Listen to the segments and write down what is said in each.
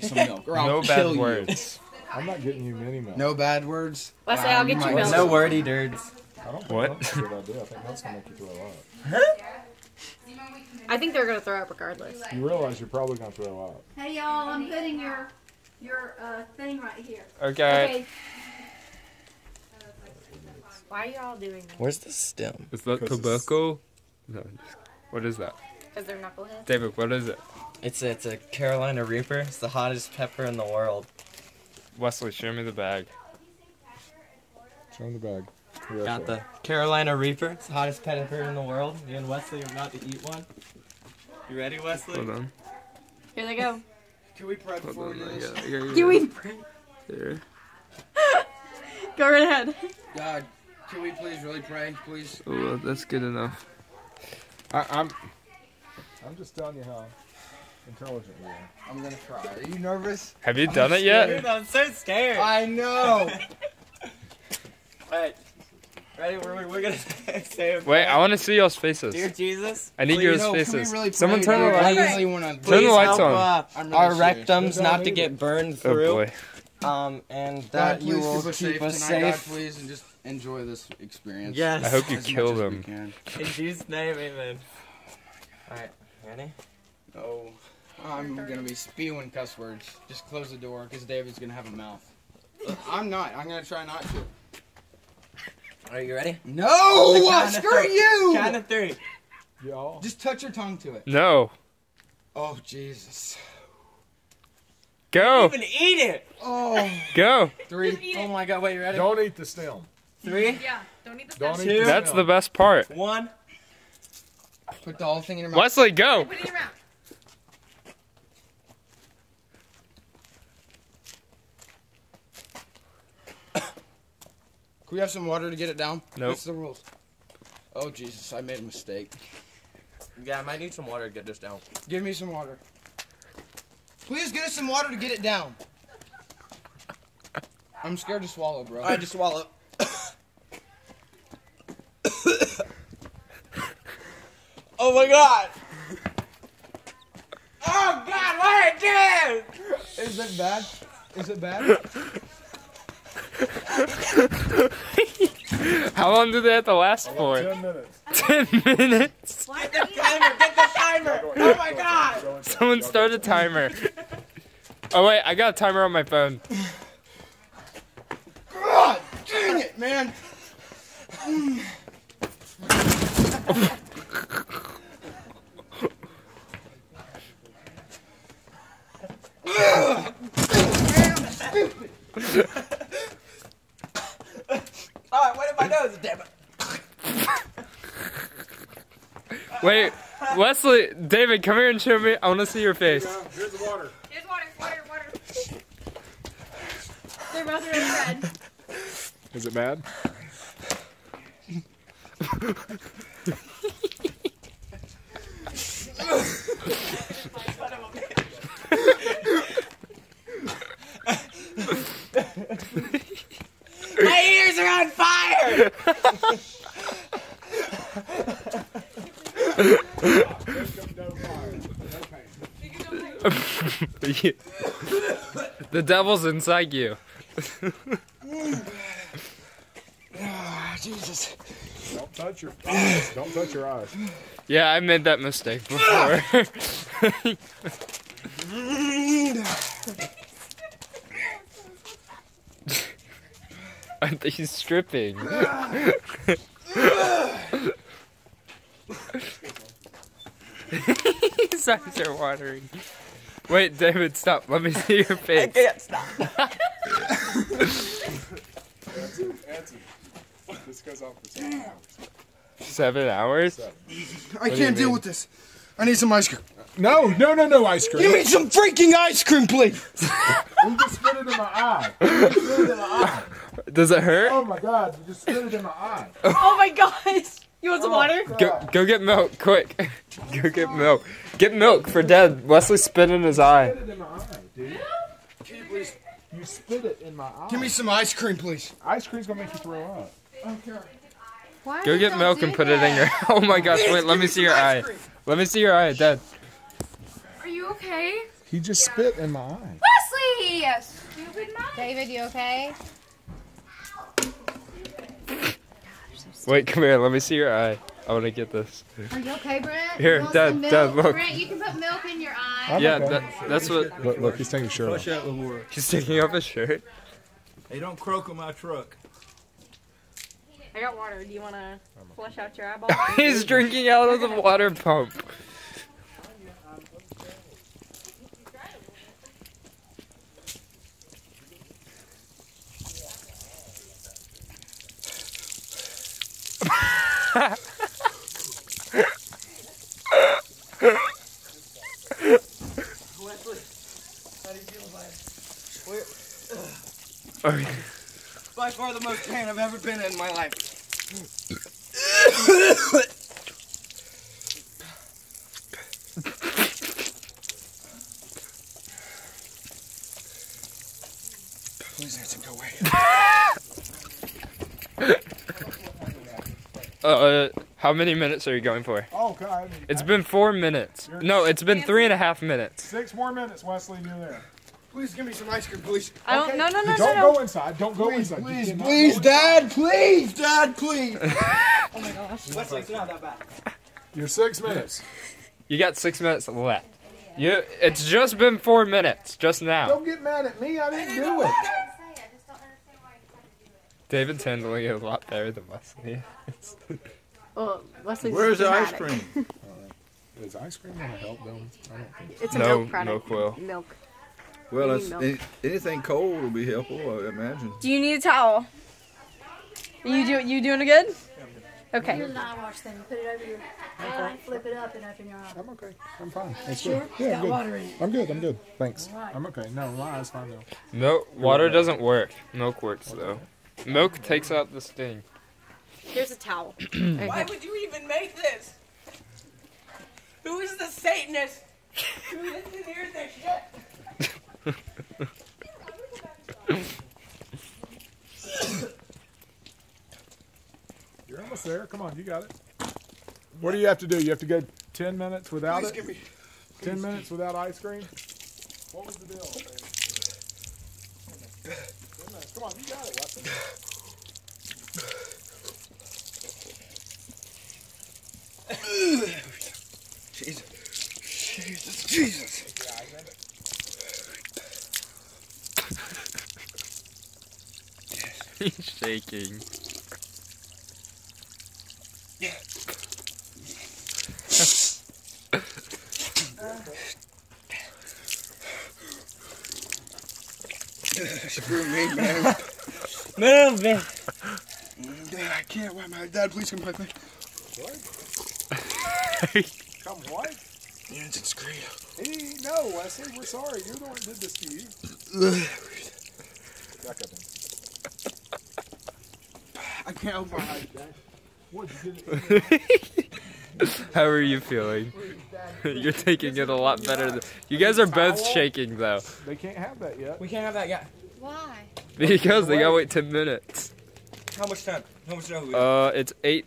some milk, or I'll no kill bad you. words. I'm not getting you mini milk. No bad words. Let's say I'll get you milk. No wordy dirds. I don't think What? that's a good idea. I think that's gonna make you throw up. I think they're gonna throw up regardless. You realize you're probably gonna throw up. Hey y'all, I'm putting your your uh, thing right here. Okay. Why are y'all doing that? Where's the stem? Is that Because tobacco? No. What is that? Because they're knuckleheads. David, what is it? It's a, it's a Carolina Reaper. It's the hottest pepper in the world. Wesley, show me the bag. Show me the bag. Here, Got the Carolina Reaper. It's the hottest pepper in the world. Me and Wesley are about to eat one. You ready, Wesley? Hold on. Here they go. Can we pray Hold before we do this? got, I got, You eat. Here. Go right ahead. God, can we please really pray, please? Oh, that's good enough. I, I'm. I'm just telling you how intelligent you are. I'm gonna try. Are you nervous? Have you done it yet? Dude, I'm so scared. I know. Wait. Ready? We're, we're gonna say a Wait. I want to see y'all's faces. Dear Jesus, I need please your No, faces. really Someone turn the dude? I lights. really wanna. Turn the please lights help, on. Uh, really our serious. rectums Don't not to get burned Oh through. boy. Um, and that please you will keep us keep safe us tonight, God, please, and just enjoy this experience. Yes. I hope you as kill much as we them. In Jesus' name, amen. Alright, ready? Oh, I'm gonna be spewing cuss words. Just close the door, because David's gonna have a mouth. I'm not. I'm gonna try not to. Are you ready? No! Count Screw you! Count of three. Y'all. Just touch your tongue to it. No. Oh, Jesus. Go. Even eat it. Oh, Go. three. Oh my god, wait, you ready? Don't eat the stem. Three, Yeah. Don't eat the Don't eat Two. the That's the best part. one. Put the whole thing in your mouth. Wesley, go. Put it in your mouth. Can we have some water to get it down? No. Nope. What's the rules? Oh, Jesus, I made a mistake. Yeah, I might need some water to get this down. Give me some water. Please get us some water to get it down. I'm scared to swallow, bro. Alright, just swallow. Oh my god! Oh god, what I did! Is it bad? Is it bad? How long do they have to last for? Ten minutes. Ten minutes. Get the timer! Get the timer! Oh my god! Someone go start a timer. Oh wait, I got a timer on my phone. God dang it, man. My nose? Damn it. Wait, Wesley, David, come here and show me. I want to see your face. Here's the water. Here's water. Water. Water. They're both really red. Is it bad? My ears are on fire! the devil's inside you. Ah, Jesus. Don't touch your eyes. Don't touch your eyes. Yeah, I made that mistake before. Aren't they stripping? His eyes are watering. Wait, David, stop. Let me see your face. I can't stop. Answer. This goes on for seven hours. Seven hours? I do can't deal mean? with this. I need some ice cream. No, no, no, no ice cream. Give me some freaking ice cream, please. You just spit it in my eye. You just spit it in my eye. Does it hurt? Oh my God! You just spit it in my eye. Oh my gosh. You want some water? Go, go get milk, quick. Go get milk. Get milk for Dad. Wesley spit in his eye. Spit it in my eye, dude. Can you please You spit it in my eye. give me some ice cream, please? ice cream's gonna make you throw up. Why Go get milk and put it in your. Oh my gosh! Wait, let me see your eye. Let me see your eye, Dad. Are you okay? He just spit in my eye. Wesley! Stupid mom. David, you okay? Wait, come here. Let me see your eye. I want to get this. Are you okay, Brent? Here, Dad. Dad, look. Brent, you can put milk in your eye. I'm yeah, okay. that, that's what. Look, look, he's taking his shirt off. Flush out the water. He's taking off his shirt. Hey, don't croak on my truck. I got water. Do you want to flush out your eyeball? He's drinking out of the water pump. How do you feel. By far the most pain I've ever been in my life. Please let him go away. Uh, how many minutes are you going for? Oh, God. It's been four minutes. No, it's been three and a half minutes. Six more minutes, Wesley, and you're there. Please give me some ice cream, please. I don't. No, no, no, Don't no, no. go inside. Don't go Please, inside. Please, please, go inside. Dad, please, Dad, please. Oh my gosh. Wesley, it's not that bad. You're six minutes. You got six minutes left. You, it's just been four minutes, just now. Don't get mad at me. I didn't do it. David's handling it a lot better than Wesley. Well, Wesley's Where's the ice dramatic. cream? Oh, Is ice cream gonna help them? I don't think. It's a No, milk product. milk will. Milk. Well, You it's, milk. any, anything cold will be helpful, I imagine. Do you need a towel? Are you do you doing good? Okay. Here's an eye wash thing. Put it over your eye, flip it up and open your eye. I'm okay. I'm fine. That's Sure? good. Yeah, I'm good. water in. I'm good. I'm good. Thanks. Alright. I'm okay. No, my eye's fine though. No, water doesn't work. Milk works though. Milk takes out the sting. Here's a towel. Why would you even make this? Who is the Satanist? Who doesn't hear this shit? You're almost there. Come on, you got it. What do you have to do? You have to go ten minutes without Please it. give me. Ten minutes without ice cream. What was the deal? Come on, you got it, Wesley. Jesus. Jesus. Jesus. He's shaking. Screw me, man. Move, man. Dad, I can't. Why, my dad, please come back. me. Come what? Yeah, it's screwed. He, no, Wesley, we're sorry. You're the one that did this to you. Back up in. I can't open my eyes, Dad. What, did it? How are you feeling? You're taking it a lot better than. You guys are both shaking though. They can't have that yet. We can't have that guy. Why? Because they gotta wait 10 minutes. How much time? How much time? Uh, it's 8.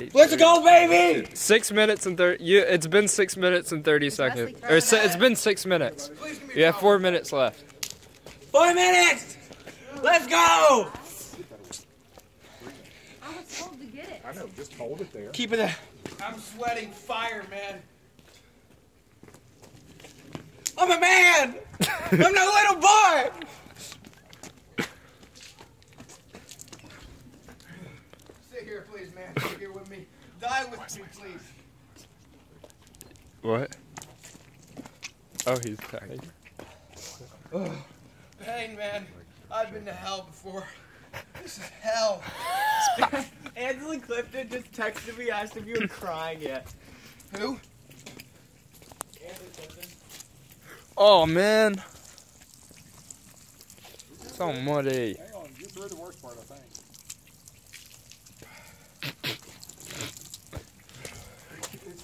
eight- Let's go, baby! Six minutes and thirty. You, it's been six minutes and thirty seconds. Or si- it's been six minutes. Please You have four minutes left. Four minutes! Let's go! I was told to get it. I know, just hold it there. Keep it there. I'm sweating fire, man. I'm a man! I'm no little boy! Here, please, man. Sit here with me. Die with me, please. What? Oh, he's dying. Pain, man. I've been to hell before. This is hell. Ansley Clifton just texted me, asked if you were crying yet. Who? Oh man. So muddy. Hang on, get through the worst part, I think.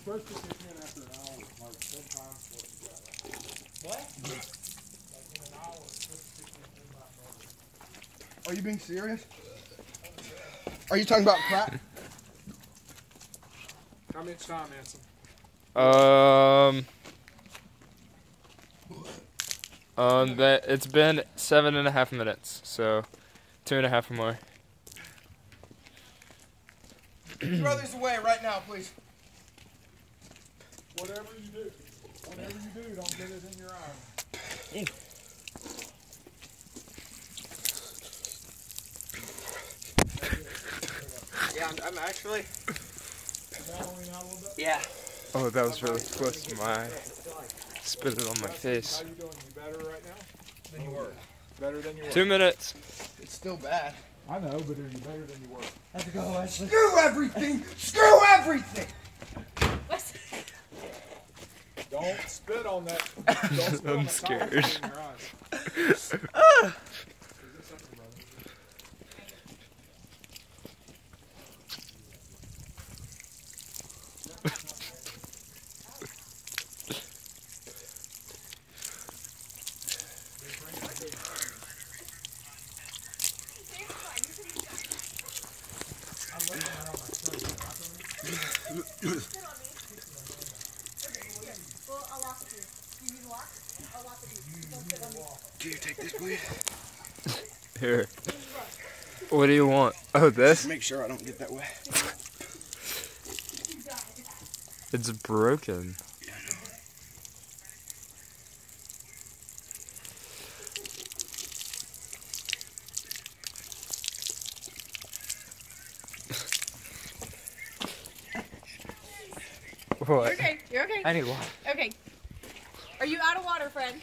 Supposed to kick in after an hour, like sometimes what you got. What? Like in an hour, it's supposed to kick in ten miles. Are you being serious? Are you talking about crap? How much time, Anson? Um. Um, that it's been seven and a half minutes, so two and a half or more. Throw this away right now, please. Whatever you do, whatever you do, don't get it in your eye. Yeah, I'm, I'm actually. Following out a little bit. Yeah. Oh, that was really close to my. Spit it on my How face. you doing? You better right now? Then you were. Better than you were. Two minutes. It's still bad. I know, but are you better than you were? Have to go, Wesley. Screw everything! Screw everything! Don't spit on that. Don't spit I'm on scared. in your eyes. Is this something, brother? Do you take this, please? Here. What do you want? Oh, this? Make sure I don't get that wet. It's broken. You're okay. You're okay. I need water. Okay. Are you out of water, friend?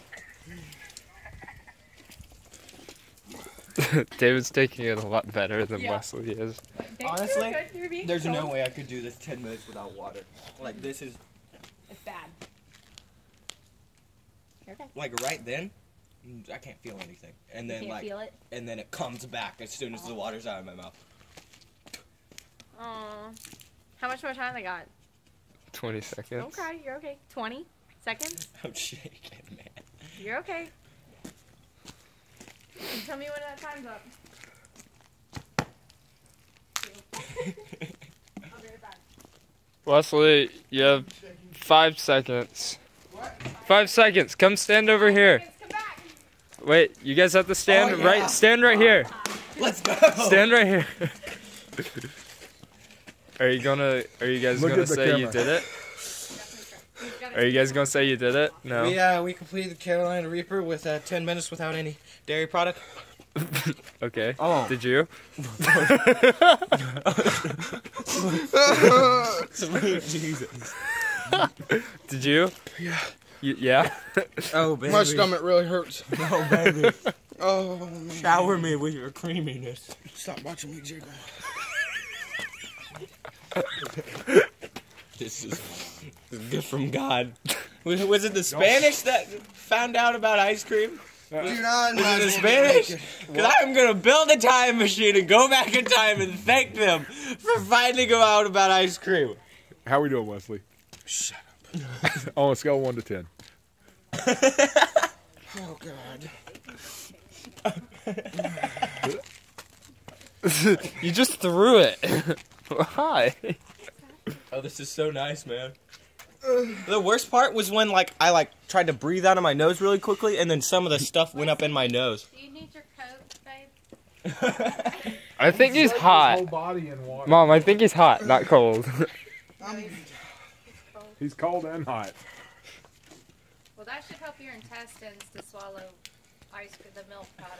David's taking it a lot better than Yeah. Wesley is. Honestly, You're good. You're being There's no way I could do this 10 minutes without water. Like, this is, It's bad. Okay. like, right then, I can't feel anything. And You then, can't like, feel it. and then it comes back as soon as the water's out of my mouth. Aw. How much more time they got? 20 seconds. Okay, you're okay. 20 seconds? I'm shaking, man. You're okay. You tell me when that time's up. I'll be right back. Wesley, you have five seconds. Five seconds. Come stand over here. Come back. Wait, you guys have to stand Oh, yeah. right. Stand right here. Let's go! Stand right here. Are you gonna? Are you guys Look gonna at the say you did it? You've got Are you guys gonna say you did it? No. We, uh, we completed the Carolina Reaper with uh, 10 minutes without any dairy product. Okay. Oh. Did you? Jesus. Did you? Yeah. yeah. Oh, baby. My stomach really hurts. Oh, baby. Oh, man. Shower me with your creaminess. Stop watching me jiggle. This is gift from God. Was, was it the Spanish that found out about ice cream? Dude, I Was might it the as well get Spanish? naked. Because I'm going to build a time machine and go back in time and thank them for finding out about ice cream. How are we doing, Wesley? Shut up. On a scale of one to ten. Oh, God. you just threw it. Why? Oh, this is so nice, man. The worst part was when like I like tried to breathe out of my nose really quickly, and then some of the stuff went up in my nose. Do you need your coat, babe? I think he's His hot. whole body in water. Mom, I think he's hot, not cold. I'm, He's cold and hot. Well, that should help your intestines to swallow ice cream, the milk product.